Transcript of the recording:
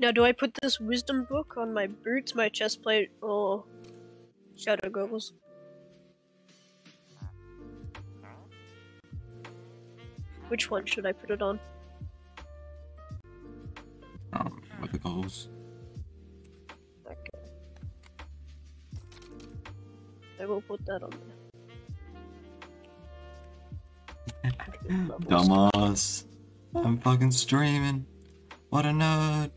Now, do I put this wisdom book on my boots, my chest plate, or shadow goggles? Which one should I put it on? Um, with the goals. Okay. I will put that on there. Dumbass. I'm fucking streaming. What a nerd.